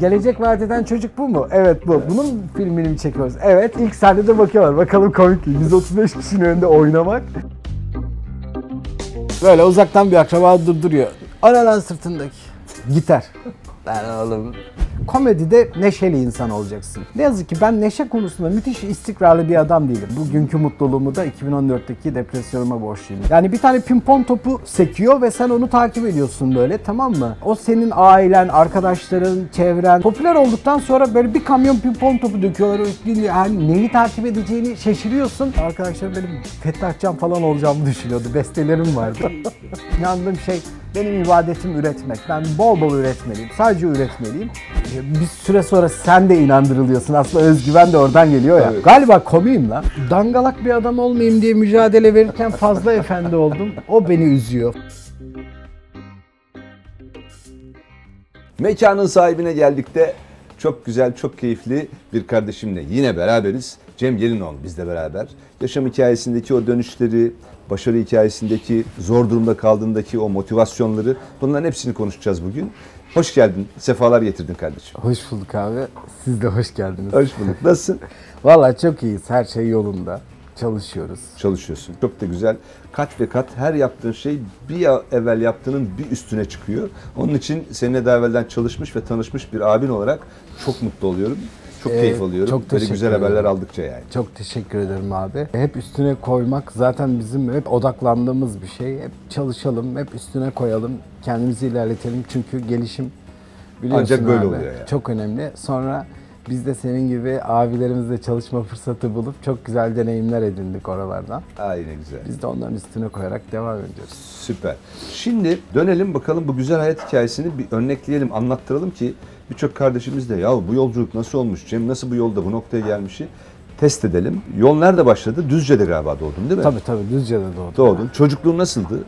Gelecek vaat eden çocuk bu mu? Evet bu. Bunun filmini mi çekiyoruz? Evet. İlk sahnede bakıyorlar. Bakalım komik mi? 135 kişinin önünde oynamak. Böyle uzaktan bir akraba durduruyor. Ara lan sırtındaki. Gitar. Lan oğlum. Komedide neşeli insan olacaksın. Ne yazık ki ben neşe konusunda müthiş istikrarlı bir adam değilim. Bugünkü mutluluğumu da 2014'teki depresyonuma borçluyum. Yani bir tane pimpon topu sekiyor ve sen onu takip ediyorsun böyle tamam mı? O senin ailen, arkadaşların, çevren. Popüler olduktan sonra böyle bir kamyon pimpon topu döküyorlar. Yani neyi takip edeceğini şaşırıyorsun. Arkadaşlarım benim Fettah falan olacağımı düşünüyordu. Bestelerim vardı. İnandığım şey benim ibadetim üretmek. Ben bol bol üretmeliyim. Sadece üretmeliyim. Bir süre sonra sen de inandırılıyorsun. Aslında özgüven de oradan geliyor ya. Evet. Galiba komiyim lan. Dangalak bir adam olmayayım diye mücadele verirken fazla efendi oldum. O beni üzüyor. Mekanın sahibine geldik de çok güzel, çok keyifli bir kardeşimle yine beraberiz. Cem Gelinoğlu bizle beraber. Yaşam hikayesindeki o dönüşleri, başarı hikayesindeki zor durumda kaldığındaki o motivasyonları bunların hepsini konuşacağız bugün. Hoş geldin, sefalar getirdin kardeşim. Hoş bulduk abi. Siz de hoş geldiniz. Hoş bulduk. Nasılsın? Vallahi çok iyiyiz. Her şey yolunda. Çalışıyoruz. Çalışıyorsun. Çok da güzel. Kat ve kat her yaptığın şey bir evvel yaptığının bir üstüne çıkıyor. Onun için seninle daha evvelden çalışmış ve tanışmış bir abin olarak çok mutlu oluyorum. Çok Ee, keyif alıyorum. çok Böyle güzel haberler ederim. aldıkça yani. Çok teşekkür ederim abi. Hep üstüne koymak zaten bizim hep odaklandığımız bir şey. Hep çalışalım, hep üstüne koyalım, kendimizi ilerletelim. Çünkü gelişim biliyorsun Ancak böyle abi, oluyor yani. Çok önemli. Sonra biz de senin gibi abilerimizle çalışma fırsatı bulup çok güzel deneyimler edindik oralardan. Aynen güzel. Biz de onların üstüne koyarak devam ediyoruz. Süper. Şimdi dönelim bakalım bu güzel hayat hikayesini bir örnekleyelim, anlattıralım ki birçok kardeşimiz de ya bu yolculuk nasıl olmuş, Cem nasıl bu yolda bu noktaya gelmişi test edelim. Yol nerede başladı? Düzce'de galiba doğdun değil mi? Tabii tabii Düzce'de doğdum. Doğdun. Çocukluğun nasıldı?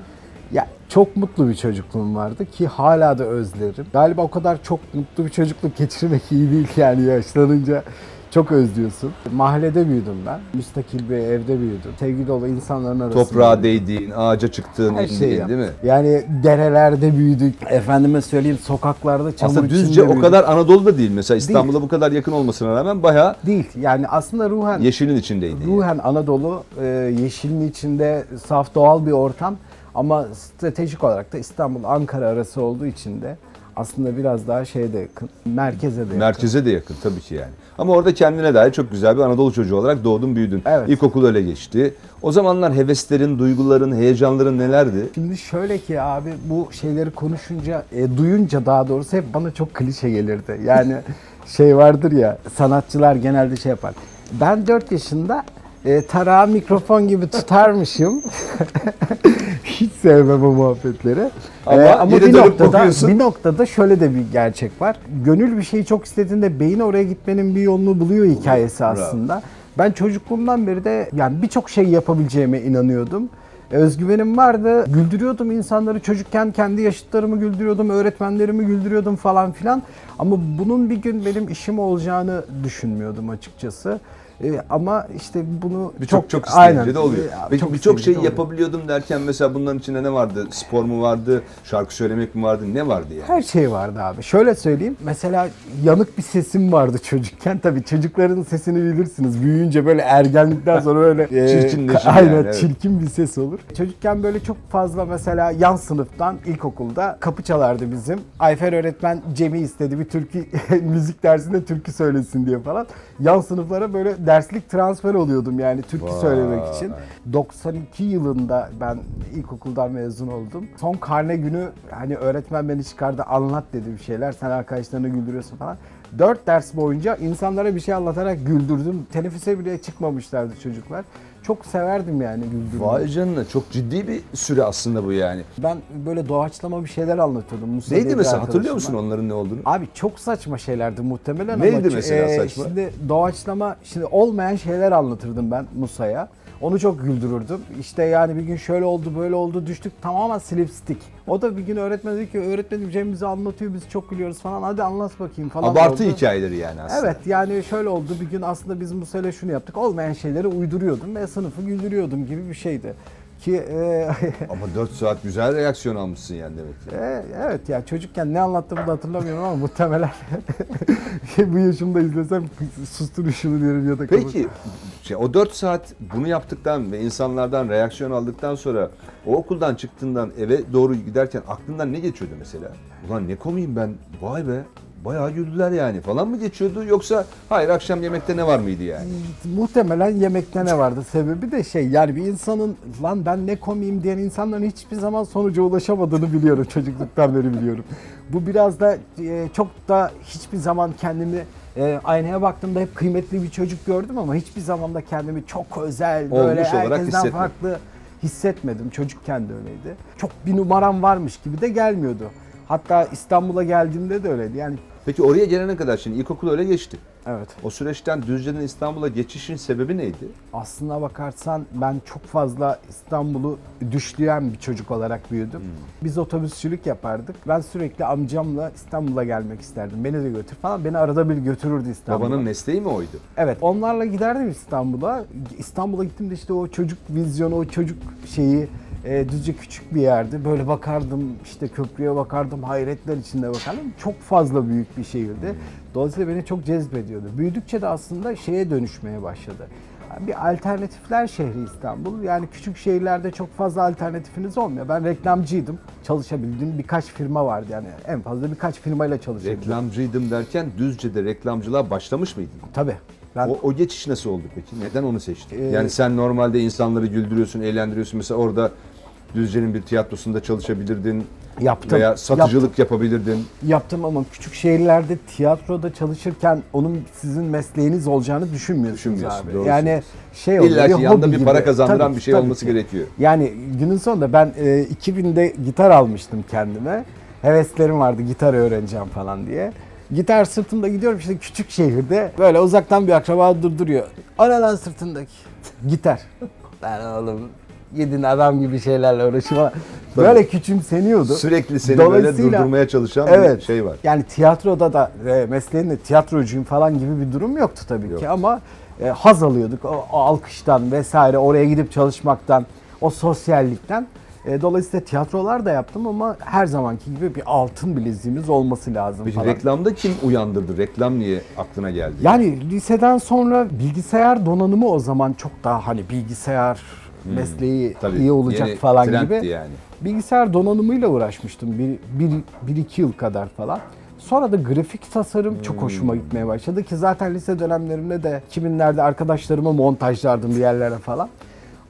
Ya çok mutlu bir çocukluğum vardı ki hala da özlerim. Galiba o kadar çok mutlu bir çocukluk geçirmek iyi değil yani yaşlanınca çok özlüyorsun. Mahallede büyüdüm ben. Müstakil bir evde büyüdüm. Sevgi dolu insanların arasında. Toprağa değdiğin, ağaca çıktığın, her şey değil mi? Yani derelerde büyüdük. Efendime söyleyeyim sokaklarda çamur Aslında içinde Düzce o kadar Anadolu'da değil. Mesela İstanbul'a bu kadar yakın olmasına rağmen bayağı değil. Yani aslında ruhen yeşilin içindeydi. Ruhen Anadolu, e, yeşilin içinde saf doğal bir ortam ama stratejik olarak da İstanbul Ankara arası olduğu için de aslında biraz daha şeye de yakın, merkeze de yakın. Merkeze de yakın tabii ki yani. Ama orada kendine dair çok güzel bir Anadolu çocuğu olarak doğdun büyüdün. Evet. İlkokul öyle geçti. O zamanlar heveslerin, duyguların, heyecanların nelerdi? Şimdi şöyle ki abi bu şeyleri konuşunca, e, duyunca daha doğrusu hep bana çok klişe gelirdi. Yani şey vardır ya sanatçılar genelde şey yapar. Ben 4 yaşında e, tarağı mikrofon gibi tutarmışım. Hiç sevmem o muhabbetleri. Ama E, ama yine bir dönüp noktada, bakıyorsun. bir noktada şöyle de bir gerçek var. Gönül bir şeyi çok istediğinde beyin oraya gitmenin bir yolunu buluyor hikayesi aslında. Ben çocukluğumdan beri de yani birçok şey yapabileceğime inanıyordum. Özgüvenim vardı. Güldürüyordum insanları. Çocukken kendi yaşıtlarımı güldürüyordum, öğretmenlerimi güldürüyordum falan filan. Ama bunun bir gün benim işim olacağını düşünmüyordum açıkçası. Ee, ama işte bunu Birçok çok, Aynen. isteyince de oluyor. Ee, Peki çok birçok şey yapabiliyordum derken mesela bunların içinde ne vardı? Spor mu vardı? Şarkı söylemek mi vardı? Ne vardı yani? Her şey vardı abi. Şöyle söyleyeyim. Mesela yanık bir sesim vardı çocukken. Tabii çocukların sesini bilirsiniz. Büyüyünce böyle ergenlikten sonra böyle e, Çirkinleşir aynen yani, evet. çirkin bir ses olur. Çocukken böyle çok fazla mesela yan sınıftan ilkokulda kapı çalardı bizim. Ayfer öğretmen Cem'i istedi bir türkü müzik dersinde türkü söylesin diye falan. Yan sınıflara böyle derslik transfer oluyordum yani türkü Vay. söylemek için. 92 yılında ben ilkokuldan mezun oldum. Son karne günü hani öğretmen beni çıkardı anlat dedi bir şeyler. Sen arkadaşlarını güldürüyorsun falan. 4 ders boyunca insanlara bir şey anlatarak güldürdüm. Teneffüse bile çıkmamışlardı çocuklar. Çok severdim yani güldürmeyi. Vay canına çok ciddi bir süre aslında bu yani. Ben böyle doğaçlama bir şeyler anlatıyordum. Musa Neydi mesela hatırlıyor musun onların ne olduğunu? Abi çok saçma şeylerdi muhtemelen Neydi ama mesela e, saçma? Şimdi doğaçlama, şimdi olmayan şeyler anlatırdım ben Musa'ya. Onu çok güldürürdüm. İşte yani bir gün şöyle oldu böyle oldu düştük tamamen slapstick. O da bir gün öğretmen dedi ki öğretmenim Cem bize anlatıyor biz çok gülüyoruz falan hadi anlat bakayım falan Abartı oldu. hikayeleri yani aslında. Evet yani şöyle oldu bir gün aslında biz Musa'yla şunu yaptık olmayan şeyleri uyduruyordum ve sınıfı güldürüyordum gibi bir şeydi. Ki e, Ama 4 saat güzel reaksiyon almışsın yani demek ki. e, evet ya çocukken ne anlattığımı da hatırlamıyorum ama muhtemelen bu yaşımda izlesem sustur şunu derim ya da Peki şey, o 4 saat bunu yaptıktan ve insanlardan reaksiyon aldıktan sonra o okuldan çıktığından eve doğru giderken aklından ne geçiyordu mesela? Ulan ne komiyim ben vay be bayağı güldüler yani falan mı geçiyordu yoksa hayır akşam yemekte ne var mıydı yani? Muhtemelen yemekte ne vardı? Sebebi de şey yani bir insanın lan ben ne komiyim diyen insanların hiçbir zaman sonuca ulaşamadığını biliyorum çocukluktan beri biliyorum. Bu biraz da e, çok da hiçbir zaman kendimi e, aynaya baktığımda hep kıymetli bir çocuk gördüm ama hiçbir zaman da kendimi çok özel böyle Olmuş olarak herkesten farklı hissetmedim. Çocukken de öyleydi. Çok bir numaram varmış gibi de gelmiyordu. Hatta İstanbul'a geldiğimde de öyleydi. Yani Peki oraya gelene kadar şimdi ilkokul öyle geçti. evet. O süreçten Düzce'den İstanbul'a geçişin sebebi neydi? Aslına bakarsan ben çok fazla İstanbul'u düşleyen bir çocuk olarak büyüdüm. Biz otobüsçülük yapardık. Ben sürekli amcamla İstanbul'a gelmek isterdim. Beni de götür falan. Beni arada bir götürürdü İstanbul'a. Babanın mesleği mi oydu? Evet onlarla giderdim İstanbul'a. İstanbul'a gittiğimde işte o çocuk vizyonu, o çocuk şeyi e, Düzce küçük bir yerdi. Böyle bakardım işte köprüye bakardım, hayretler içinde bakardım. Çok fazla büyük bir şehirdi. Dolayısıyla beni çok cezbediyordu. Büyüdükçe de aslında şeye dönüşmeye başladı. Bir alternatifler şehri İstanbul. Yani küçük şehirlerde çok fazla alternatifiniz olmuyor. Ben reklamcıydım. Çalışabildiğim birkaç firma vardı yani. En fazla birkaç firmayla çalışabildim. Reklamcıydım derken Düzce'de reklamcılığa başlamış mıydın? Tabii. Ben O, o geçiş nasıl oldu peki? Neden onu seçtin? Ee, yani sen normalde insanları güldürüyorsun, eğlendiriyorsun. Mesela orada Düzce'nin bir tiyatrosunda çalışabilirdin yaptım. veya satıcılık yapabilirdin. Yaptım ama küçük şehirlerde tiyatroda çalışırken onun sizin mesleğiniz olacağını düşünmüyorsunuz Düşünmüyorsun, abi. Yani şey oluyor. İlla ki yanında bir gibi. para kazandıran Tabii bir şey tabii olması ki. gerekiyor. Yani günün sonunda ben e, 2000'de gitar almıştım kendime. Heveslerim vardı gitar öğreneceğim falan diye. Gitar sırtımda gidiyorum işte küçük şehirde böyle uzaktan bir akraba durduruyor. Ana lan sırtındaki gitar. Ben oğlum gidin adam gibi şeylerle uğraşma. Böyle küçümseniyordu. Sürekli seni böyle durdurmaya çalışan Evet. bir şey var. Yani tiyatroda da e, mesleğinde tiyatrocuyum falan gibi bir durum yoktu tabii Yok. ki ama e, haz alıyorduk o, o alkıştan vesaire oraya gidip çalışmaktan, o sosyallikten. E, dolayısıyla tiyatrolar da yaptım ama her zamanki gibi bir altın bileziğimiz olması lazım Peki falan. reklamda kim uyandırdı? Reklam niye aklına geldi? Yani liseden sonra bilgisayar donanımı o zaman çok daha hani bilgisayar mesleği Hmm. Tabii, iyi olacak yeni falan gibi. yani. Bilgisayar donanımıyla uğraşmıştım bir, bir, bir iki yıl kadar falan. Sonra da grafik tasarım çok hoşuma Hmm. gitmeye başladı ki zaten lise dönemlerimde de 2000'lerde arkadaşlarıma montajlardım bir yerlere falan.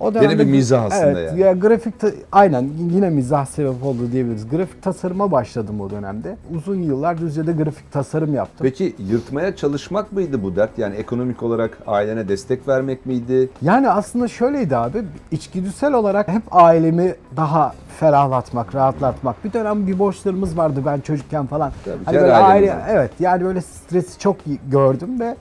O Gene bir mizah aslında evet, yani. Ya grafik aynen yine mizah sebep oldu diyebiliriz. Grafik tasarıma başladım o dönemde. Uzun yıllar Düzce'de grafik tasarım yaptım. Peki yırtmaya çalışmak mıydı bu dert? Yani ekonomik olarak ailene destek vermek miydi? Yani aslında şöyleydi abi, içgüdüsel olarak hep ailemi daha ferahlatmak, rahatlatmak. Bir dönem bir borçlarımız vardı ben çocukken falan. Tabii hani böyle aile, evet yani böyle stresi çok gördüm ve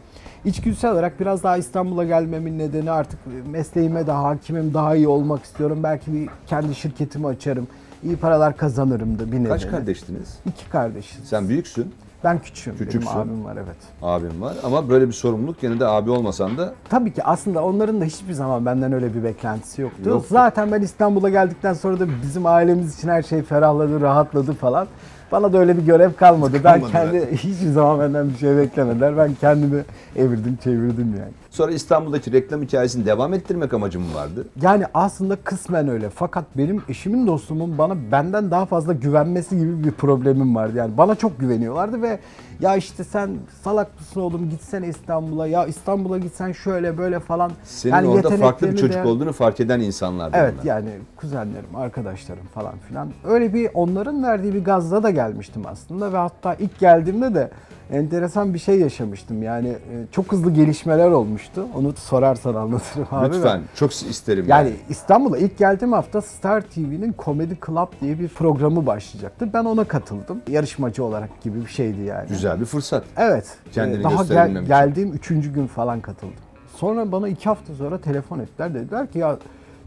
içgüdüsel olarak biraz daha İstanbul'a gelmemin nedeni artık mesleğime daha hakimim, daha iyi olmak istiyorum. Belki bir kendi şirketimi açarım, iyi paralar kazanırım da bir nedeni. Kaç kardeştiniz? İki kardeşiz. Sen büyüksün, Ben küçüğüm. Küçüksün. Benim abim var evet. abin var ama böyle bir sorumluluk yine de abi olmasan da Tabii ki aslında onların da hiçbir zaman benden öyle bir beklentisi yoktu. Yoktu. Zaten ben İstanbul'a geldikten sonra da bizim ailemiz için her şey ferahladı, rahatladı falan. Bana da öyle bir görev kalmadı. Ben Kalmadı kendi hiçbir zaman benden bir şey beklemediler. Ben kendimi evirdim, çevirdim yani. sonra İstanbul'daki reklam hikayesini devam ettirmek amacım vardı? Yani aslında kısmen öyle. Fakat benim eşimin dostumun bana benden daha fazla güvenmesi gibi bir problemim vardı. Yani bana çok güveniyorlardı ve ya işte sen salak mısın oğlum gitsene İstanbul'a. Ya İstanbul'a gitsen şöyle böyle falan. Senin yani orada farklı bir çocuk de- olduğunu fark eden insanlardı Evet bunlar. yani kuzenlerim, arkadaşlarım falan filan. Öyle bir onların verdiği bir gazla da gelmiştim aslında ve hatta ilk geldiğimde de enteresan bir şey yaşamıştım. Yani e, çok hızlı gelişmeler olmuştu. Onu sorarsan anlatırım abi. Lütfen çok isterim yani. Yani İstanbul'a ilk geldiğim hafta Star TV'nin Comedy Club diye bir programı başlayacaktı. Ben ona katıldım. Yarışmacı olarak gibi bir şeydi yani. Güzel bir fırsat. Evet. Kendini Ee, Daha gel- için. geldiğim üçüncü gün falan katıldım. Sonra bana iki hafta sonra telefon ettiler. Dediler ki ya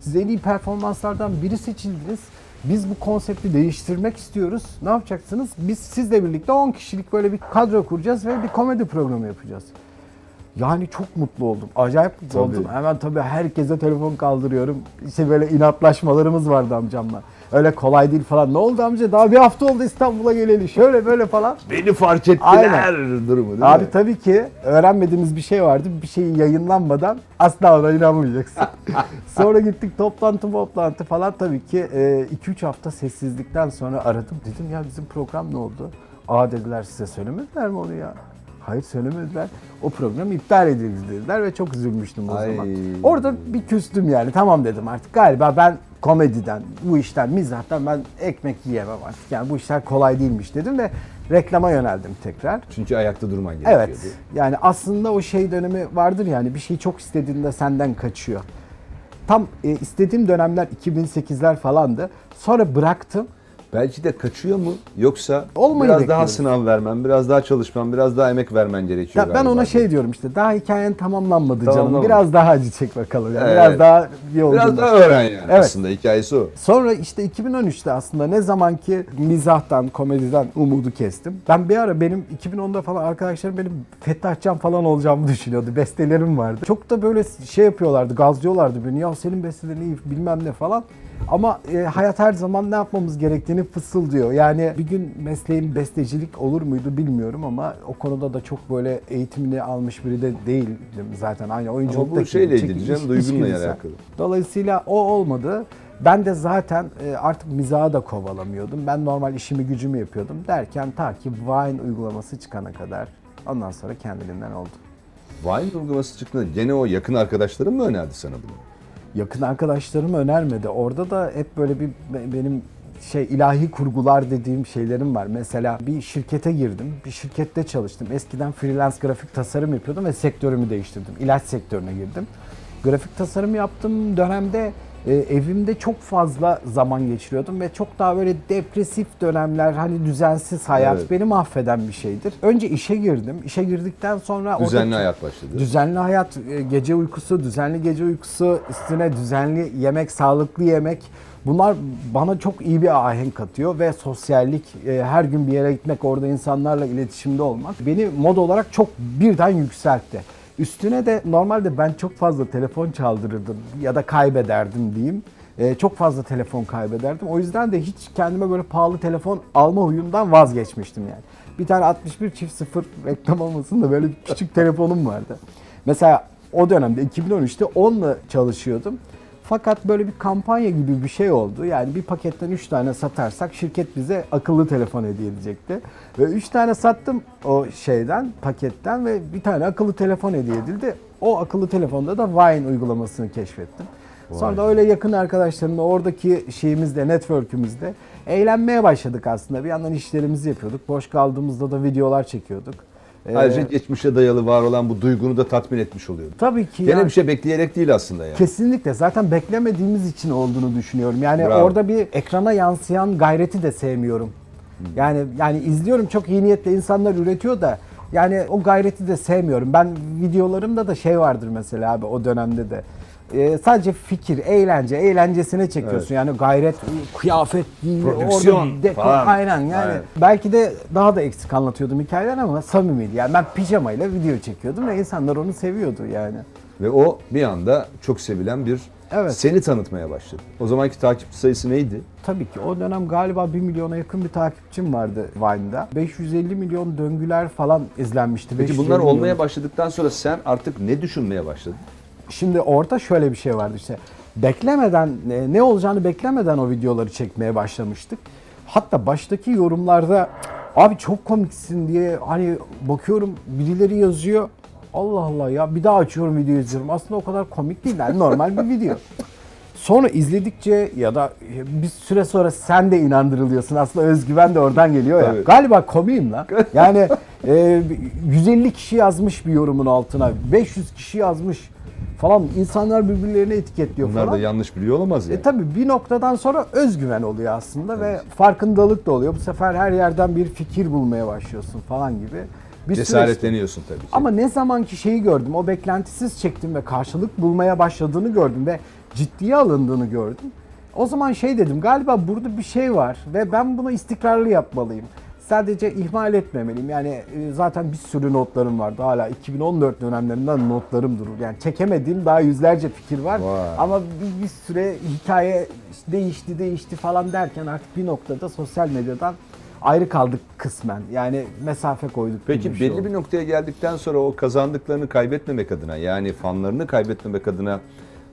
siz en iyi performanslardan biri seçildiniz. Biz bu konsepti değiştirmek istiyoruz. Ne yapacaksınız? Biz sizle birlikte 10 kişilik böyle bir kadro kuracağız ve bir komedi programı yapacağız. Yani çok mutlu oldum. Acayip mutlu Tabii. oldum. Hemen tabii herkese telefon kaldırıyorum. İşte böyle inatlaşmalarımız vardı amcamla. Öyle kolay değil falan. Ne oldu amca? Daha bir hafta oldu İstanbul'a geleli. Şöyle böyle falan. Beni fark ettiler Aynen. durumu değil Abi mi? tabii ki öğrenmediğimiz bir şey vardı. Bir şeyi yayınlanmadan asla ona inanmayacaksın. sonra gittik toplantı toplantı falan tabii ki 2-3 hafta sessizlikten sonra aradım. Dedim ya bizim program ne oldu? Aa dediler size söylemediler mi onu ya? Hayır söylemediler. O program iptal edildi dediler ve çok üzülmüştüm o Ay. zaman. Orada bir küstüm yani. Tamam dedim artık galiba ben komediden, bu işten, mizahtan ben ekmek yiyemem artık. Yani bu işler kolay değilmiş dedim ve reklama yöneldim tekrar. Çünkü ayakta durman gerekiyordu. Evet. Yani aslında o şey dönemi vardır yani bir şeyi çok istediğinde senden kaçıyor. Tam e, istediğim dönemler 2008'ler falandı. Sonra bıraktım. Belki de kaçıyor mu yoksa Olmayı biraz daha bekliyoruz. sınav vermen, biraz daha çalışman, biraz daha emek vermen gerekiyor Ya ben ona şey diyorum işte daha hikayen tamamlanmadı canım. Biraz daha acı çek bakalım. Yani Evet. Biraz daha bir yolculuk. Biraz daha öğren yani Evet. aslında hikayesi o. Sonra işte 2013'te aslında ne zamanki mizahtan, komediden umudu kestim. Ben bir ara benim 2010'da falan arkadaşlarım benim Fettah Can falan olacağımı düşünüyordu. Bestelerim vardı. Çok da böyle şey yapıyorlardı, gazlıyorlardı beni. Ya senin bestelerin iyi bilmem ne falan. Ama e, hayat her zaman ne yapmamız gerektiğini fısıldıyor. Yani bir gün mesleğim bestecilik olur muydu bilmiyorum ama o konuda da çok böyle eğitimini almış biri de değildim zaten. Aynı oyunculukta. Ama bu şeyle ilgili canım, duygunla alakalı. Dolayısıyla o olmadı. Ben de zaten e, artık mizahı da kovalamıyordum. Ben normal işimi gücümü yapıyordum derken ta ki Vine uygulaması çıkana kadar ondan sonra kendiliğinden oldu. Vine uygulaması çıktığında gene o yakın arkadaşların mı önerdi sana bunu? Yakın arkadaşlarım önermedi. Orada da hep böyle bir be- benim şey ilahi kurgular dediğim şeylerim var. Mesela bir şirkete girdim. Bir şirkette çalıştım. Eskiden freelance grafik tasarım yapıyordum ve sektörümü değiştirdim. İlaç sektörüne girdim. Grafik tasarım yaptığım dönemde e, evimde çok fazla zaman geçiriyordum ve çok daha böyle depresif dönemler hani düzensiz hayat Evet. beni mahveden bir şeydir. Önce işe girdim. İşe girdikten sonra Düzenli hayat başladı. Düzenli hayat, e, gece uykusu, düzenli gece uykusu, üstüne düzenli yemek, sağlıklı yemek. Bunlar bana çok iyi bir ahenk katıyor ve sosyallik, e, her gün bir yere gitmek, orada insanlarla iletişimde olmak beni mod olarak çok birden yükseltti. Üstüne de normalde ben çok fazla telefon çaldırırdım ya da kaybederdim diyeyim. E, çok fazla telefon kaybederdim. O yüzden de hiç kendime böyle pahalı telefon alma huyumdan vazgeçmiştim yani. Bir tane 61 çift sıfır reklam olmasın da böyle küçük telefonum vardı. Mesela o dönemde 2013'te onunla çalışıyordum. Fakat böyle bir kampanya gibi bir şey oldu. Yani bir paketten 3 tane satarsak şirket bize akıllı telefon hediye edecekti. Ve 3 tane sattım o şeyden, paketten ve bir tane akıllı telefon hediye edildi. O akıllı telefonda da Vine uygulamasını keşfettim. Sonra da öyle yakın arkadaşlarımla oradaki şeyimizde, network'ümüzde eğlenmeye başladık aslında. Bir yandan işlerimizi yapıyorduk. Boş kaldığımızda da videolar çekiyorduk. Ee, Ayrıca geçmişe dayalı var olan bu duygunu da tatmin etmiş oluyordu. tabii ki Gene yani- bir şey bekleyerek değil aslında yani. Kesinlikle. Zaten beklemediğimiz için olduğunu düşünüyorum. Yani Bravo. orada bir ekrana yansıyan gayreti de sevmiyorum. Yani yani izliyorum çok iyi niyetle insanlar üretiyor da yani o gayreti de sevmiyorum. Ben videolarımda da şey vardır mesela abi o dönemde de. Ee, sadece fikir, eğlence, eğlencesine çekiyorsun. Evet. Yani gayret, kıyafet, Prodüksiyon dekor, falan. aynen yani. Aynen. Belki de daha da eksik anlatıyordum hikayeler ama samimiydi. Yani ben pijamayla video çekiyordum ve insanlar onu seviyordu yani. Ve o bir anda çok sevilen bir Evet. seni tanıtmaya başladı. O zamanki takipçi sayısı neydi? Tabii ki o dönem galiba 1 milyona yakın bir takipçim vardı Vine'da. 550 milyon döngüler falan izlenmişti. Peki 550 bunlar milyon. olmaya başladıktan sonra sen artık ne düşünmeye başladın? Şimdi orada şöyle bir şey vardı işte. Beklemeden, e, ne olacağını beklemeden o videoları çekmeye başlamıştık. Hatta baştaki yorumlarda abi çok komiksin diye hani bakıyorum birileri yazıyor. Allah Allah ya bir daha açıyorum video izliyorum. Aslında o kadar komik değil yani normal bir video. Sonra izledikçe ya da bir süre sonra sen de inandırılıyorsun. Aslında özgüven de oradan geliyor ya. Tabii. Galiba komiyim lan. Yani e, 150 kişi yazmış bir yorumun altına. 500 kişi yazmış falan. İnsanlar birbirlerini etiketliyor Bunlar falan. da yanlış biliyor olamaz yani. E tabi bir noktadan sonra özgüven oluyor aslında ve farkındalık da oluyor. Bu sefer her yerden bir fikir bulmaya başlıyorsun falan gibi. Bir. Cesaretleniyorsun tabii ki. Ama ne zamanki şeyi gördüm, o beklentisiz çektim ve karşılık bulmaya başladığını gördüm ve ciddiye alındığını gördüm. O zaman şey dedim, galiba burada bir şey var ve ben bunu istikrarlı yapmalıyım. Sadece ihmal etmemeliyim. Yani e, zaten bir sürü notlarım vardı. Hala 2014 dönemlerinden notlarım durur. Yani çekemediğim daha yüzlerce fikir var. Vay. Ama bir, bir süre hikaye değişti değişti falan derken artık bir noktada sosyal medyadan ayrı kaldık kısmen. Yani mesafe koyduk. Peki bir şey belli oldu. bir noktaya geldikten sonra o kazandıklarını kaybetmemek adına yani fanlarını kaybetmemek adına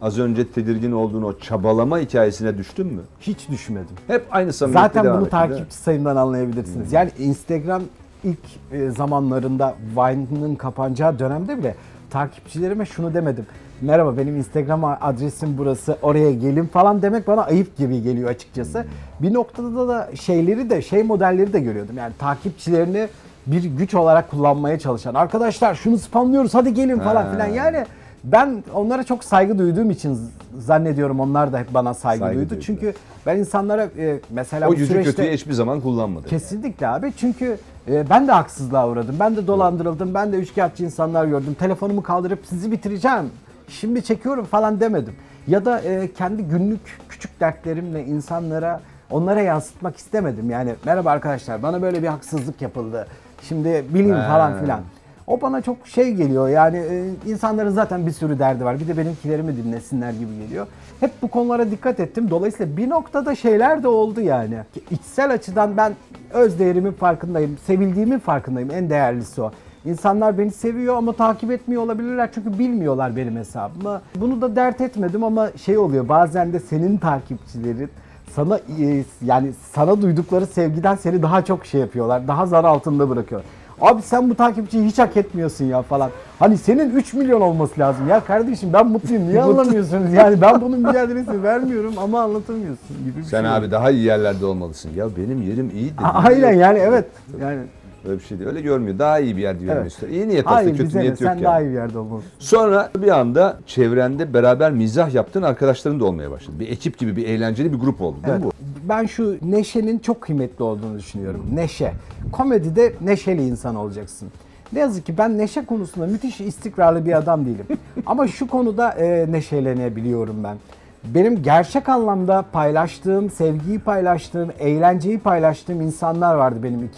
az önce tedirgin olduğun o çabalama hikayesine düştün mü? hiç düşmedim. Hep aynı samimiyetle Zaten devam bunu ettin, değil mi? takipçi sayımdan anlayabilirsiniz. Yani Instagram ilk e, zamanlarında Vine'ın kapanacağı dönemde bile takipçilerime şunu demedim. Merhaba benim Instagram adresim burası oraya gelin falan demek bana ayıp gibi geliyor açıkçası. Bir noktada da şeyleri de şey modelleri de görüyordum. Yani takipçilerini bir güç olarak kullanmaya çalışan arkadaşlar şunu spamlıyoruz hadi gelin falan filan. Yani ben onlara çok saygı duyduğum için zannediyorum onlar da hep bana saygı, Saygı duydu. duydular. Çünkü ben insanlara e, mesela O bu yüzü süreçte kötüye hiçbir zaman kullanmadı. kesinlikle abi çünkü e, ben de haksızlığa uğradım. Ben de dolandırıldım. Ben de üçkağıtçı insanlar gördüm. Telefonumu kaldırıp sizi bitireceğim. Şimdi çekiyorum falan demedim. Ya da e, kendi günlük küçük dertlerimle insanlara onlara yansıtmak istemedim. Yani merhaba arkadaşlar bana böyle bir haksızlık yapıldı. Şimdi He. falan filan. O bana çok şey geliyor yani e, insanların zaten bir sürü derdi var. Bir de benimkilerimi dinlesinler gibi geliyor. Hep bu konulara dikkat ettim. Dolayısıyla bir noktada şeyler de oldu yani. İçsel açıdan ben öz değerimin farkındayım. Sevildiğimin farkındayım. En değerlisi o. İnsanlar beni seviyor ama takip etmiyor olabilirler çünkü bilmiyorlar benim hesabımı. Bunu da dert etmedim ama şey oluyor bazen de senin takipçilerin sana e, yani sana duydukları sevgiden seni daha çok şey yapıyorlar. Daha zar altında bırakıyor. Abi sen bu takipçiyi hiç hak etmiyorsun ya falan. Hani senin 3 milyon olması lazım. Ya kardeşim ben mutluyum. Niye anlamıyorsunuz? Yani ben bunun mücadelesini vermiyorum ama anlatamıyorsun gibi bir Sen şey. abi daha iyi yerlerde olmalısın. Ya benim yerim iyi dedi. A- Aynen yani evet. Yani Öyle bir şey değil. Öyle görmüyor. Daha iyi bir yerde görmek Evet. İyi niyet aslında hayır kötü niyet yok Sen yani. daha iyi bir yerde olmalısın. Sonra bir anda çevrende beraber mizah yaptığın arkadaşların da olmaya başladı. Bir ekip gibi bir eğlenceli bir grup oldu değil Evet. mi bu? Ben şu neşenin çok kıymetli olduğunu düşünüyorum. Neşe. Komedide neşeli insan olacaksın. Ne yazık ki ben neşe konusunda müthiş istikrarlı bir adam değilim. Ama şu konuda e, neşelenebiliyorum ben. Benim gerçek anlamda paylaştığım, sevgiyi paylaştığım, eğlenceyi paylaştığım insanlar vardı benim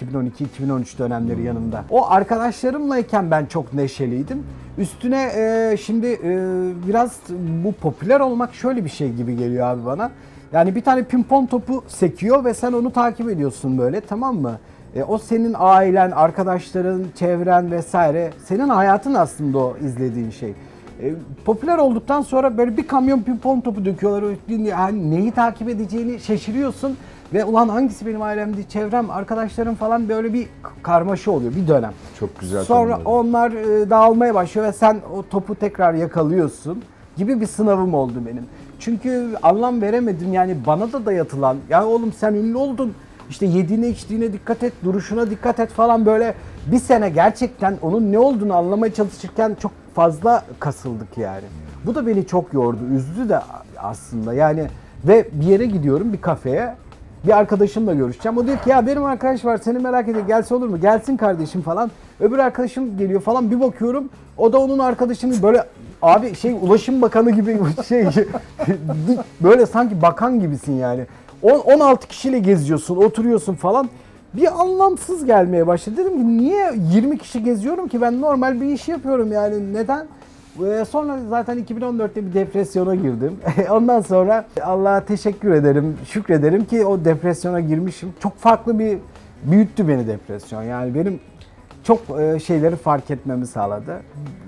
2012-2013 dönemleri yanımda. O arkadaşlarımlayken ben çok neşeliydim. Üstüne e, şimdi e, biraz bu popüler olmak şöyle bir şey gibi geliyor abi bana. Yani bir tane pimpon topu sekiyor ve sen onu takip ediyorsun böyle tamam mı? E, o senin ailen, arkadaşların, çevren vesaire. Senin hayatın aslında o izlediğin şey. E, popüler olduktan sonra böyle bir kamyon pimpon topu döküyorlar. Yani neyi takip edeceğini şaşırıyorsun. Ve ulan hangisi benim ailemdi, çevrem, arkadaşlarım falan böyle bir karmaşa oluyor bir dönem. Çok güzel Sonra tanımladın. onlar e, dağılmaya başlıyor ve sen o topu tekrar yakalıyorsun gibi bir sınavım oldu benim. Çünkü anlam veremedim. Yani bana da dayatılan ya oğlum sen ünlü oldun işte yediğine içtiğine dikkat et, duruşuna dikkat et falan böyle bir sene gerçekten onun ne olduğunu anlamaya çalışırken çok fazla kasıldık yani. Bu da beni çok yordu, üzdü de aslında. Yani ve bir yere gidiyorum bir kafeye bir arkadaşımla görüşeceğim. O diyor ki ya benim arkadaş var seni merak ediyor gelse olur mu? Gelsin kardeşim falan. Öbür arkadaşım geliyor falan bir bakıyorum o da onun arkadaşının böyle abi şey ulaşım bakanı gibi şey böyle sanki bakan gibisin yani. On- 16 kişiyle geziyorsun oturuyorsun falan. Bir anlamsız gelmeye başladı. Dedim ki niye 20 kişi geziyorum ki ben normal bir iş yapıyorum yani neden? Ee, Sonra zaten 2014'te bir depresyona girdim. Ondan sonra Allah'a teşekkür ederim, şükrederim ki o depresyona girmişim. Çok farklı bir büyüttü beni depresyon. Yani benim çok e, şeyleri fark etmemi sağladı.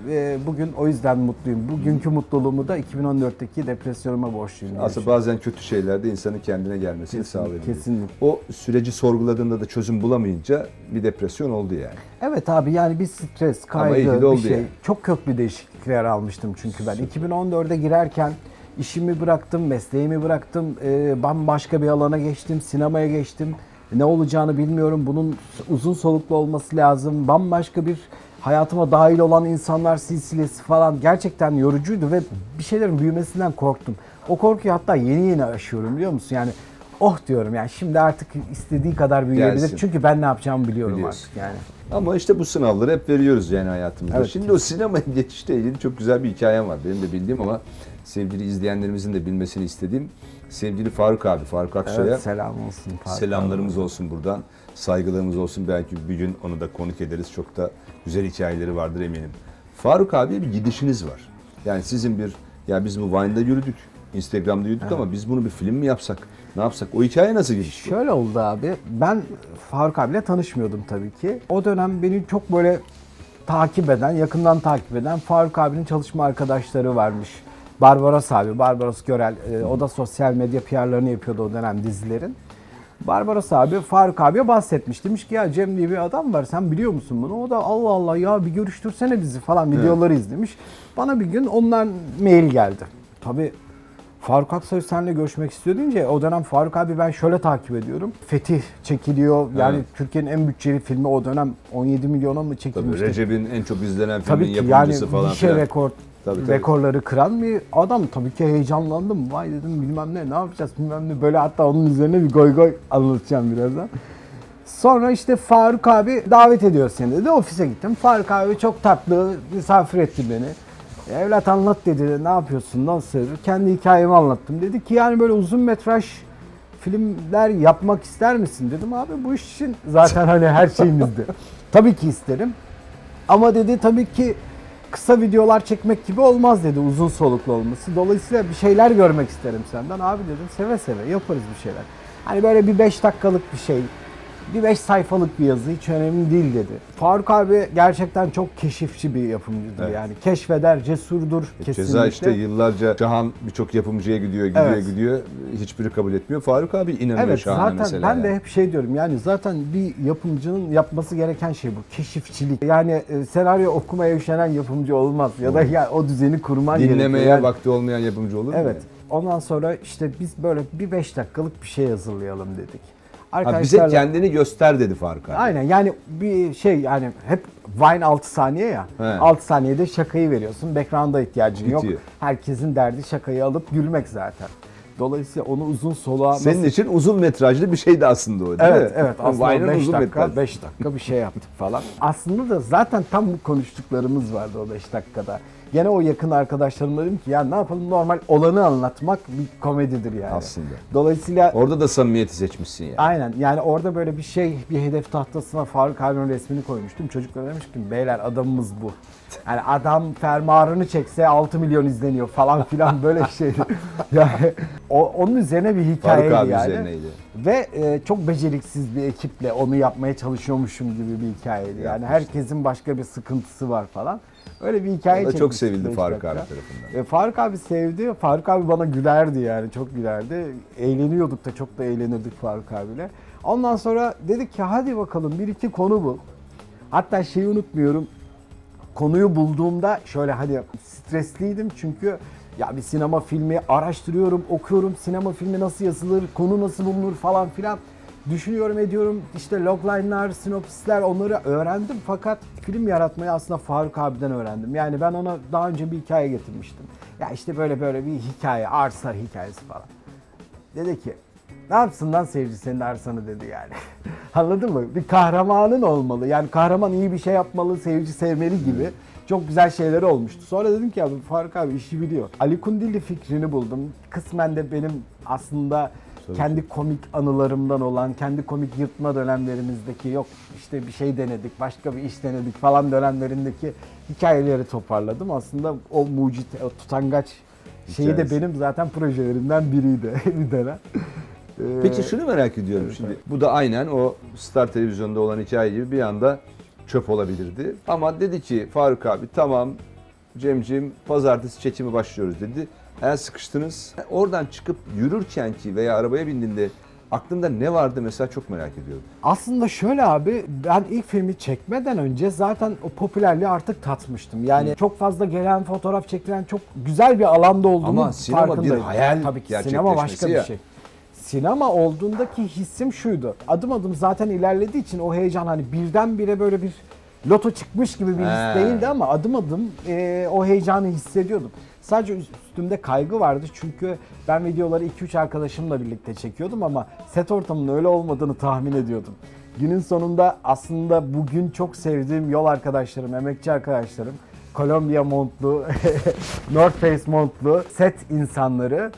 Ve bugün o yüzden mutluyum. Bugünkü mutluluğumu da 2014'teki depresyonuma borçluyum. Aslında bazen kötü şeyler de insanın kendine gelmesini sağlayabilir. kesinlikle. O süreci sorguladığında da çözüm bulamayınca bir depresyon oldu yani. Evet abi yani bir stres, kaygı, bir şey. yani. Çok köklü değişiklikler almıştım çünkü ben. 2014'e girerken işimi bıraktım, mesleğimi bıraktım, e, bambaşka bir alana geçtim, sinemaya geçtim. Ne olacağını bilmiyorum. Bunun uzun soluklu olması lazım. Bambaşka bir hayatıma dahil olan insanlar silsilesi falan gerçekten yorucuydu ve bir şeylerin büyümesinden korktum. O korkuyu hatta yeni yeni aşıyorum biliyor musun? Yani oh diyorum yani şimdi artık istediği kadar büyüyebilir. Gelsin. Çünkü ben ne yapacağımı biliyorum Biliyorsun. artık yani. Ama işte bu sınavları hep veriyoruz yani hayatımızda. Evet. Şimdi o sinemaya geçişle ilgili çok güzel bir hikayem var. Benim de bildiğim ama sevgili izleyenlerimizin de bilmesini istediğim sevgili Faruk abi, Faruk Aksoy'a Evet, selam olsun. Faruk selamlarımız olsun buradan. saygılarımız olsun. Belki bir gün onu da konuk ederiz. Çok da güzel hikayeleri vardır eminim. Faruk abiye bir gidişiniz var. Yani sizin bir, ya biz bu Vine'da yürüdük, Instagram'da yürüdük ama biz bunu bir film mi yapsak, ne yapsak? O hikaye nasıl gelişti? Şöyle oldu abi. Ben Faruk abiyle tanışmıyordum tabii ki. O dönem beni çok böyle takip eden, yakından takip eden Faruk abinin çalışma arkadaşları varmış. Barbaros abi, Barbaros Görel. e, o da sosyal medya PR'larını yapıyordu o dönem dizilerin. Barbaros abi Faruk abiye bahsetmiş. Demiş ki ya Cem diye bir adam var sen biliyor musun bunu? O da Allah Allah ya bir görüştürsene bizi falan videoları izlemiş. Bana bir gün ondan mail geldi. Tabii Faruk Aksoy seninle görüşmek istiyor deyince o dönem Faruk abi ben şöyle takip ediyorum. Fetih çekiliyor. Yani Evet. Türkiye'nin en bütçeli filmi o dönem 17 milyona mı Tabii çekilmişti? Recep'in en çok izlenen filmin Tabii ki yani yapımcısı falan bir şey rekor Tabii, tabii. rekorları kıran bir adam. Tabii ki heyecanlandım. Vay dedim bilmem ne ne yapacağız bilmem ne. Böyle hatta onun üzerine bir goy goy anlatacağım birazdan. Sonra işte Faruk abi davet ediyor seni dedi. Ofise gittim. Faruk abi çok tatlı misafir etti beni. Evlat anlat dedi. Ne yapıyorsun? Nasıl? Kendi hikayemi anlattım. Dedi ki yani böyle uzun metraj filmler yapmak ister misin? Dedim abi bu iş için zaten hani her şeyimizdi. Tabii ki isterim. Ama dedi tabii ki kısa videolar çekmek gibi olmaz dedi uzun soluklu olması. Dolayısıyla bir şeyler görmek isterim senden. Abi dedim seve seve yaparız bir şeyler. Hani böyle bir 5 dakikalık bir şey, bir 5 sayfalık bir yazı hiç önemli değil dedi. Faruk abi gerçekten çok keşifçi bir yapımcıdır Evet. yani. Keşfeder, cesurdur kesinlikle. Ceza işte yıllarca Şahan birçok yapımcıya gidiyor, gidiyor, Evet. gidiyor. Hiçbiri kabul etmiyor. Faruk abi inanıyor Evet Şahan'a zaten mesela. ben de yani. hep şey diyorum yani zaten bir yapımcının yapması gereken şey bu keşifçilik. Yani e, senaryo okumaya üşenen yapımcı olmaz ya da ya o düzeni kurman gerekiyor. Dinlemeye Yani- vakti olmayan yapımcı olur mu? Evet. Ondan sonra işte biz böyle bir beş dakikalık bir şey hazırlayalım dedik. Ha, bize kendini göster dedi Faruk abi. Aynen yani bir şey yani hep Vine 6 saniye ya. He. 6 saniyede şakayı veriyorsun. Background'a ihtiyacın yok. Bitiyor. Herkesin derdi şakayı alıp gülmek zaten. Dolayısıyla onu uzun soluğa Senin nasıl için uzun metrajlı bir şeydi aslında o değil Evet mi? evet aslında Vine'ın 5 uzun dakika metrajlı. 5 dakika bir şey yaptık falan. Aslında da zaten tam bu konuştuklarımız vardı o 5 dakikada. Gene o yakın arkadaşlarımla dedim ki ya ne yapalım normal olanı anlatmak bir komedidir yani. Aslında. Dolayısıyla Orada da samimiyeti seçmişsin yani. Aynen yani orada böyle bir şey bir hedef tahtasına Faruk abinin resmini koymuştum. Çocuklar demiş ki beyler adamımız bu. Yani adam fermuarını çekse 6 milyon izleniyor falan filan böyle şeydi. yani o, onun üzerine bir hikayeydi Faruk abi yani. üzerineydi. Ve e, çok beceriksiz bir ekiple onu yapmaya çalışıyormuşum gibi bir hikayeydi. Yani herkesin başka bir sıkıntısı var falan. Öyle bir hikaye da çok sevildi Faruk dakika. abi tarafından. E, Faruk abi sevdi. Faruk abi bana gülerdi yani çok gülerdi. Eğleniyorduk da çok da eğlenirdik Faruk abiyle. Ondan sonra dedik ki hadi bakalım bir iki konu bul. Hatta şeyi unutmuyorum. Konuyu bulduğumda şöyle hadi stresliydim çünkü ya bir sinema filmi araştırıyorum, okuyorum sinema filmi nasıl yazılır, konu nasıl bulunur falan filan. Düşünüyorum ediyorum işte logline'lar, sinopsisler onları öğrendim fakat film yaratmayı aslında Faruk abiden öğrendim. Yani ben ona daha önce bir hikaye getirmiştim. Ya işte böyle böyle bir hikaye, arsa hikayesi falan. Dedi ki ne yapsın lan seyirci senin arsanı dedi yani. Anladın mı? Bir kahramanın olmalı. Yani kahraman iyi bir şey yapmalı, seyirci sevmeli gibi. Çok güzel şeyleri olmuştu. Sonra dedim ki abi Faruk abi işi biliyor. Ali Kundili fikrini buldum. Kısmen de benim aslında kendi komik anılarımdan olan, kendi komik yırtma dönemlerimizdeki yok işte bir şey denedik, başka bir iş denedik falan dönemlerindeki hikayeleri toparladım. Aslında o mucit, o tutangaç şeyi de benim zaten projelerimden biriydi bir dönem. Ee, Peki şunu merak ediyorum şimdi. Bu da aynen o Star Televizyon'da olan hikaye gibi bir anda çöp olabilirdi. Ama dedi ki Faruk abi tamam Cemcim pazartesi çekimi başlıyoruz dedi. Eğer sıkıştınız oradan çıkıp yürürken ki veya arabaya bindiğinde aklında ne vardı mesela çok merak ediyorum. Aslında şöyle abi ben ilk filmi çekmeden önce zaten o popülerliği artık tatmıştım. Yani çok fazla gelen fotoğraf çekilen çok güzel bir alanda olduğunu Ama sinema bir farkındayım. hayal Tabii ki sinema başka bir ya. şey. Sinema olduğundaki hissim şuydu. Adım adım zaten ilerlediği için o heyecan hani birdenbire böyle bir loto çıkmış gibi bir his değildi ama adım adım e, o heyecanı hissediyordum. Sadece üstümde kaygı vardı çünkü ben videoları 2-3 arkadaşımla birlikte çekiyordum ama set ortamının öyle olmadığını tahmin ediyordum. Günün sonunda aslında bugün çok sevdiğim yol arkadaşlarım, emekçi arkadaşlarım, Kolombiya montlu, North Face montlu set insanları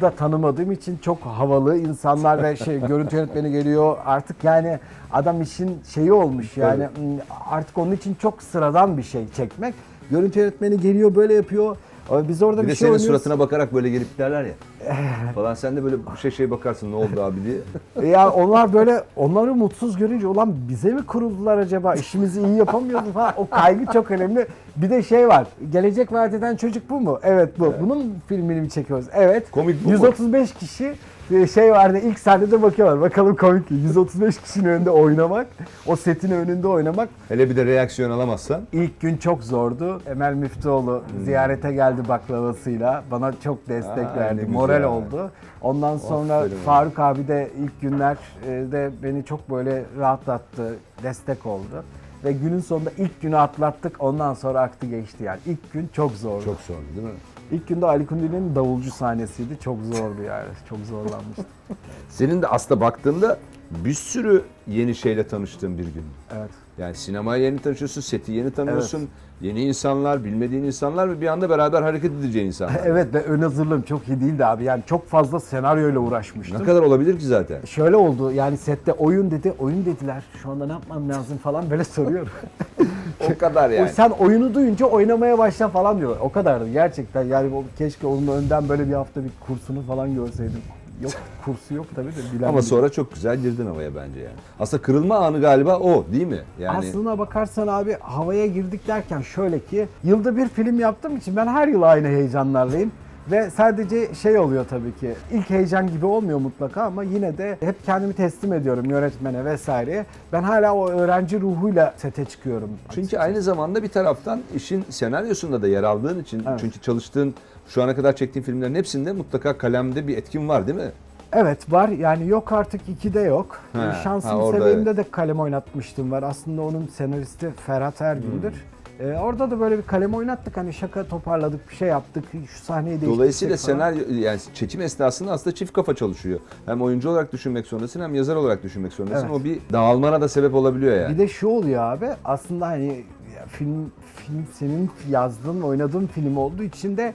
da tanımadığım için çok havalı insanlar ve şey görüntü yönetmeni geliyor. Artık yani adam işin şeyi olmuş yani Hmm, artık onun için çok sıradan bir şey çekmek. Görüntü yönetmeni geliyor böyle yapıyor. Ama Biz orada Bir bir, de şey senin oynuyoruz. suratına bakarak böyle gelip derler ya. falan sen de böyle şey şey bakarsın ne oldu abi diye. Ya onlar böyle onları mutsuz görünce ulan bize mi kuruldular acaba işimizi iyi yapamıyordu falan o kaygı çok önemli. Bir de şey var gelecek vaat eden çocuk bu mu? Evet bu. Bunun filmini mi çekiyoruz? Evet. Komik bu mu? 135 kişi e, şey vardı ilk sahnede bakıyorlar bakalım komik mi? 135 kişinin önünde oynamak o setin önünde oynamak Hele bir de reaksiyon alamazsan. İlk gün çok zordu. Emel Müftüoğlu ziyarete geldi baklavasıyla. Bana çok destek Hmm. Aa, verdi. Moral oldu. Ondan sonra Aferin Faruk abi de ilk günler e, beni çok böyle rahatlattı. Destek oldu. Ve günün sonunda ilk günü atlattık. Ondan sonra aktı geçti yani. İlk gün çok zordu. Çok sorun değil mi? İlk günde Ali Kundi'nin davulcu sahnesiydi. Çok zordu yani. Çok zorlanmıştım. Senin de aslında baktığında bir sürü yeni şeyle tanıştığın bir gün. evet. Yani sinemaya yeni tanışıyorsun, seti yeni tanıyorsun. Yeni insanlar, bilmediğin insanlar ve bir anda beraber hareket edeceğin insanlar. Evet ve ön hazırlığım çok iyi değildi abi. Yani çok fazla senaryoyla uğraşmıştım. Ne kadar olabilir ki zaten? Şöyle oldu yani sette oyun dedi, oyun dediler. Şu anda ne yapmam lazım falan böyle soruyorum. O kadar O sen oyunu duyunca oynamaya başla falan diyor. O kadardı gerçekten. Yani keşke onun önden böyle bir hafta bir kursunu falan görseydim. Yok kursu yok tabii de bilen Ama sonra çok güzel girdin havaya bence yani. Aslında kırılma anı galiba o değil mi? Yani Aslına bakarsan abi havaya girdik derken şöyle ki yılda bir film yaptığım için ben her yıl aynı heyecanlarlayım. Ve sadece şey oluyor tabii ki ilk heyecan gibi olmuyor mutlaka ama yine de hep kendimi teslim ediyorum yönetmene vesaireye. Ben hala o öğrenci ruhuyla sete çıkıyorum. Çünkü aynı zamanda bir taraftan işin senaryosunda da yer aldığın için Evet. çünkü çalıştığın şu ana kadar çektiğin filmlerin hepsinde mutlaka kalemde bir etkin var değil mi? Evet var yani yok artık ikide yok. He, Şansım ha, Seveyim'de de kalem oynatmıştım var. Aslında onun senaristi Ferhat Ergün'dür. Hmm. Ee, orada da böyle bir kalem oynattık hani şaka toparladık bir şey yaptık şu sahneyi değiştirdik Dolayısıyla falan. senaryo yani çekim esnasında aslında çift kafa çalışıyor. Hem oyuncu olarak düşünmek zorundasın hem yazar olarak düşünmek zorundasın. Evet. O bir dağılmana da sebep olabiliyor yani. Bir de şu oluyor abi aslında hani film film senin yazdığın oynadığın film olduğu için de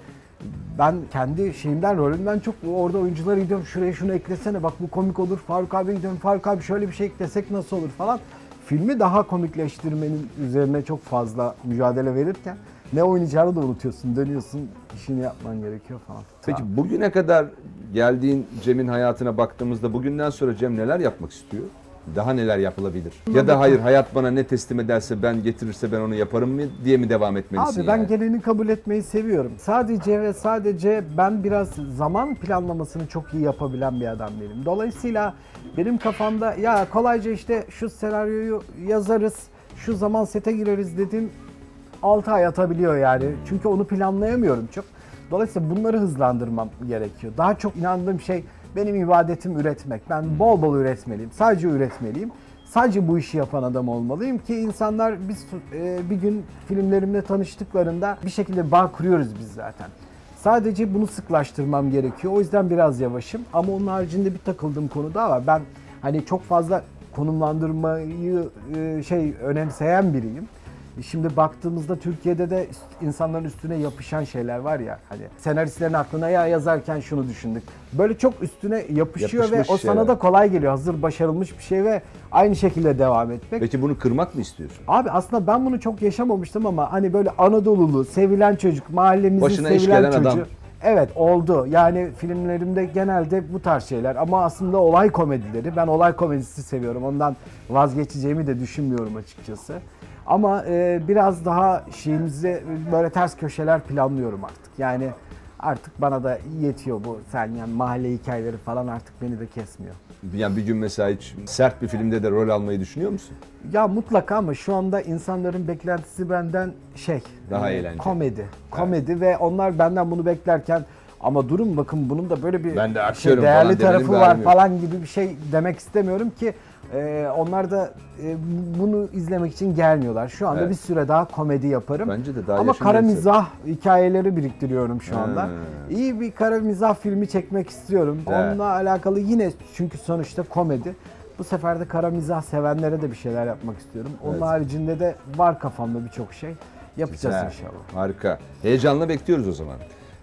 ben kendi şeyimden rolümden çok orada oyunculara gidiyorum şuraya şunu eklesene bak bu komik olur Faruk abi gidiyorum Faruk abi şöyle bir şey eklesek nasıl olur falan. Filmi daha komikleştirmenin üzerine çok fazla mücadele verirken ne oynayacağını da unutuyorsun dönüyorsun işini yapman gerekiyor falan. Peki bugüne kadar geldiğin Cem'in hayatına baktığımızda bugünden sonra Cem neler yapmak istiyor? Daha neler yapılabilir? Ya da hayır hayat bana ne teslim ederse ben getirirse ben onu yaparım mı diye mi devam etmelisin Abi ben yani? geleni kabul etmeyi seviyorum. Sadece ve sadece ben biraz zaman planlamasını çok iyi yapabilen bir adam değilim. Dolayısıyla benim kafamda ya kolayca işte şu senaryoyu yazarız, şu zaman sete gireriz dediğim 6 ay atabiliyor yani. Çünkü onu planlayamıyorum çok. Dolayısıyla bunları hızlandırmam gerekiyor. Daha çok inandığım şey benim ibadetim üretmek. Ben bol bol üretmeliyim. Sadece üretmeliyim. Sadece bu işi yapan adam olmalıyım ki insanlar biz e, bir gün filmlerimle tanıştıklarında bir şekilde bağ kuruyoruz biz zaten. Sadece bunu sıklaştırmam gerekiyor. O yüzden biraz yavaşım. Ama onun haricinde bir takıldığım konu daha var. Ben hani çok fazla konumlandırmayı e, şey önemseyen biriyim. Şimdi baktığımızda Türkiye'de de insanların üstüne yapışan şeyler var ya hani senaristlerin aklına ya yazarken şunu düşündük. Böyle çok üstüne yapışıyor Yapışmış ve o sana şeyler. da kolay geliyor. Hazır başarılmış bir şey ve aynı şekilde devam etmek. Peki bunu kırmak mı istiyorsun? Abi aslında ben bunu çok yaşamamıştım ama hani böyle Anadolulu, sevilen çocuk, mahallemizin Başına iş sevilen gelen çocuğu. adam. Evet oldu. Yani filmlerimde genelde bu tarz şeyler ama aslında olay komedileri. Ben olay komedisi seviyorum. Ondan vazgeçeceğimi de düşünmüyorum açıkçası. Ama e, biraz daha şeyimizi böyle ters köşeler planlıyorum artık. Yani artık bana da yetiyor bu sen yani mahalle hikayeleri falan artık beni de kesmiyor. Yani bir gün mesela hiç sert bir filmde de rol almayı düşünüyor musun? Ya mutlaka ama şu anda insanların beklentisi benden şey. Daha e, eğlenceli. Komedi. Komedi ve onlar benden bunu beklerken ama durun bakın bunun da böyle bir Ben de şey, değerli tarafı var falan gibi bir şey demek istemiyorum ki e, onlar da e, bunu izlemek için gelmiyorlar. Şu anda Evet. bir süre daha komedi yaparım. Bence de daha Ama yaşın kara mizah hikayeleri biriktiriyorum şu anda. Ha. İyi bir kara mizah filmi çekmek istiyorum. Evet. Onunla alakalı yine çünkü sonuçta komedi. Bu sefer de kara mizah sevenlere de bir şeyler yapmak istiyorum. Onun Evet. haricinde de var kafamda birçok şey. Yapacağız Güzel. inşallah. Harika. Heyecanla bekliyoruz o zaman.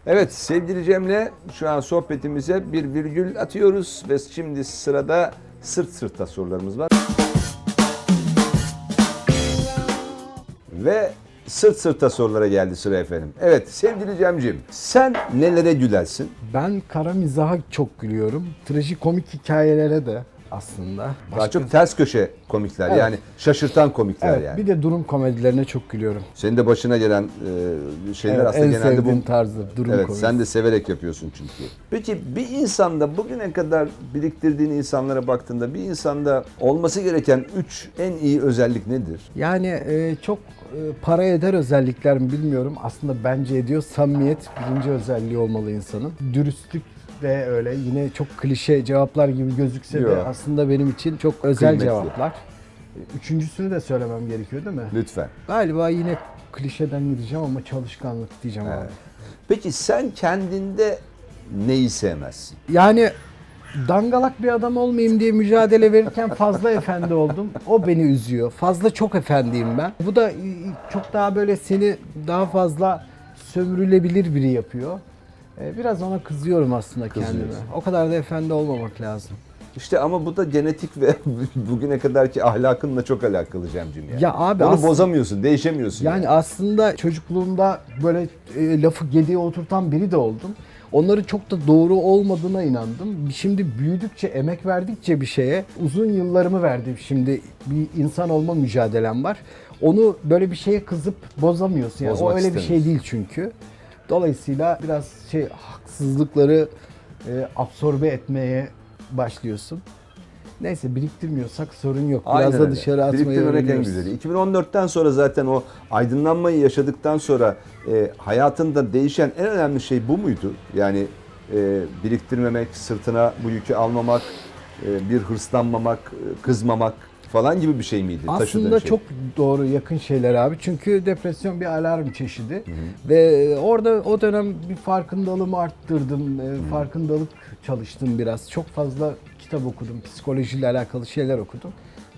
Evet sevgili Cem'le şu an sohbetimize bir virgül atıyoruz ve şimdi sırada sırt sırta sorularımız var. Ve sırt sırta sorulara geldi sıra efendim. Evet sevgili Cem'cim sen nelere gülersin? Ben kara mizaha çok gülüyorum. Trajikomik hikayelere de aslında. Daha çok ters köşe komikler Evet. yani şaşırtan komikler Evet, yani. bir de durum komedilerine çok gülüyorum. Senin de başına gelen e, şeyler Evet, aslında en genelde bu tarzdır durum Evet komedisi. sen de severek yapıyorsun çünkü. Peki bir insanda bugüne kadar biriktirdiğin insanlara baktığında bir insanda olması gereken 3 en iyi özellik nedir? Yani e, çok e, para eder özellikler mi bilmiyorum. Aslında bence ediyor. Samimiyet birinci özelliği olmalı insanın. Dürüstlük de öyle. Yine çok klişe cevaplar gibi gözükse de Yok. aslında benim için çok özel Kıymetli. cevaplar. Üçüncüsünü de söylemem gerekiyor değil mi? Lütfen. Galiba yine klişeden gideceğim ama çalışkanlık diyeceğim abi. Peki sen kendinde neyi sevmezsin? Yani dangalak bir adam olmayayım diye mücadele verirken fazla efendi oldum. O beni üzüyor. Fazla çok efendiyim ben. Bu da çok daha böyle seni daha fazla sömürülebilir biri yapıyor. E, Biraz ona kızıyorum aslında kendime. O kadar da efendi olmamak lazım. İşte ama bu da genetik ve bugüne kadarki ahlakınla çok alakalı Cem'cim yani. Ya abi Onu aslında- bozamıyorsun, değişemiyorsun. Yani aslında çocukluğumda böyle e, lafı gediğe oturtan biri de oldum. Onların çok da doğru olmadığına inandım. Şimdi büyüdükçe, emek verdikçe bir şeye uzun yıllarımı verdim. Şimdi bir insan olma mücadelem var. Onu böyle bir şeye kızıp bozamıyorsun. Yani o öyle bir şey değil çünkü. Dolayısıyla biraz şey haksızlıkları e, absorbe etmeye başlıyorsun. Neyse biriktirmiyorsak sorun yok. Biraz Aynen da öyle. dışarı atmayı Biriktirmemek en güzeli. 2014'ten sonra zaten o aydınlanmayı yaşadıktan sonra e, hayatında değişen en önemli şey bu muydu? Yani e, biriktirmemek, sırtına bu yükü almamak, e, bir hırslanmamak, e, kızmamak falan gibi bir şey miydi? Aslında şey? çok doğru yakın şeyler abi. Çünkü depresyon bir alarm çeşidi. Ve orada o dönem bir farkındalığımı arttırdım. e, Farkındalık çalıştım biraz. Çok fazla kitap okudum. Psikolojiyle alakalı şeyler okudum.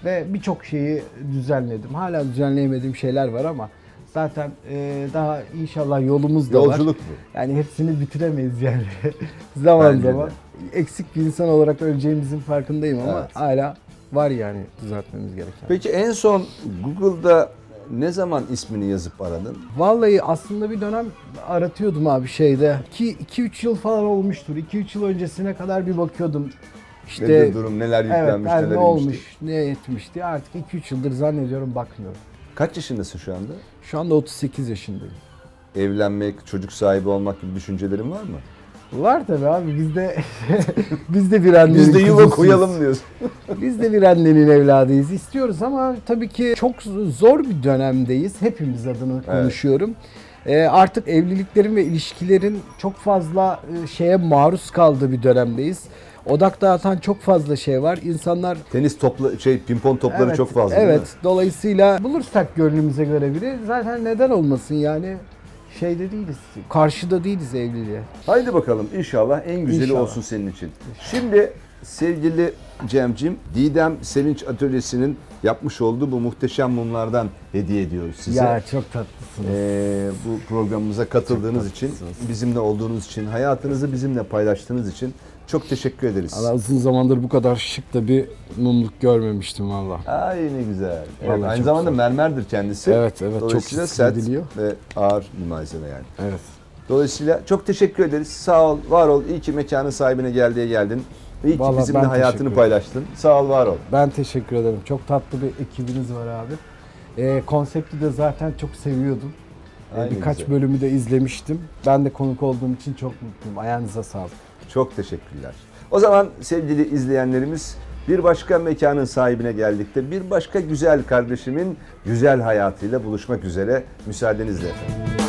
Ve birçok şeyi düzenledim. Hala düzenleyemediğim şeyler var ama zaten e, daha inşallah yolumuz da var. Yolculuk bu. Yani hepsini bitiremeyiz yani. zaman Bence de. zaman. Eksik bir insan olarak öleceğimizin farkındayım ama Evet. hala var yani düzeltmemiz gereken. Peki en son Google'da ne zaman ismini yazıp aradın? Vallahi aslında bir dönem aratıyordum abi şeyde. 2-3 yıl falan olmuştur. 2-3 yıl öncesine kadar bir bakıyordum. İşte Nedir durum, neler evet, yüklenmiş, yani neler ne inmişti? olmuş, ne etmiş diye artık 2-3 yıldır zannediyorum bakmıyorum. Kaç yaşındasın şu anda? Şu anda 38 yaşındayım. Evlenmek, çocuk sahibi olmak gibi düşüncelerin var mı? Var tabii abi bizde biz de bir annenin Biz de yuva koyalım diyorsun. Biz de bir annenin evladıyız. İstiyoruz ama tabii ki çok zor bir dönemdeyiz. Hepimiz adına konuşuyorum. Ee, artık evliliklerin ve ilişkilerin çok fazla e, şeye maruz kaldığı bir dönemdeyiz. Odak dağıtan çok fazla şey var. İnsanlar Tenis topla şey pimpon topları evet, çok fazla Evet. Dolayısıyla bulursak gönlümüze göre biri zaten neden olmasın yani şeyde değiliz. Karşıda değiliz evliliğe. Haydi bakalım inşallah en güzeli İnşallah. olsun senin için. Şimdi sevgili Cemcim, Didem Sevinç Atölyesi'nin yapmış olduğu bu muhteşem mumlardan hediye ediyoruz size. Ya çok tatlısınız. Ee, bu programımıza katıldığınız için, bizimle olduğunuz için, hayatınızı bizimle paylaştığınız için çok teşekkür ederiz. Allah uzun zamandır bu kadar şık da bir mumluk görmemiştim valla. Ay ne güzel. Evet, aynı zamanda güzel. mermerdir kendisi. Evet, evet, çok sert ve ağır bir malzeme yani. Evet. Dolayısıyla çok teşekkür ederiz. Sağ ol, var ol. İyi ki mekanın sahibine geldiğe geldin. İyi ki Vallahi bizimle hayatını paylaştın. Sağ ol, var ol. Ben teşekkür ederim. Çok tatlı bir ekibiniz var abi. Ee, konsepti de zaten çok seviyordum. Ne Birkaç güzel. bölümü de izlemiştim. Ben de konuk olduğum için çok mutluyum. Ayağınıza sağlık. Çok teşekkürler. O zaman sevgili izleyenlerimiz bir başka mekanın sahibine geldik de bir başka güzel kardeşimin güzel hayatıyla buluşmak üzere müsaadenizle efendim.